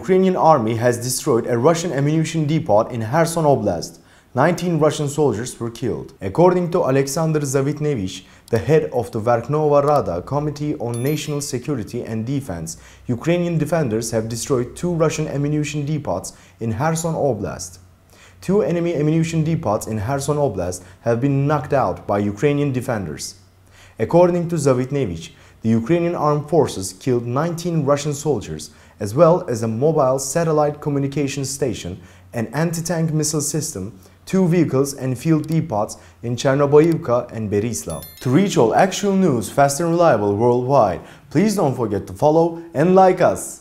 Ukrainian army has destroyed a Russian ammunition depot in Kherson Oblast. 19 Russian soldiers were killed. According to Alexander Zavitnevych, the head of the Verkhovna Rada Committee on National Security and Defense, Ukrainian defenders have destroyed two Russian ammunition depots in Kherson Oblast. Two enemy ammunition depots in Kherson Oblast have been knocked out by Ukrainian defenders. According to Zavitnevych, the Ukrainian armed forces killed 19 Russian soldiers as well as a mobile satellite communication station, an anti-tank missile system, two vehicles and field depots in Chornobaivka and Beryslav. To reach all actual news fast and reliable worldwide, please don't forget to follow and like us.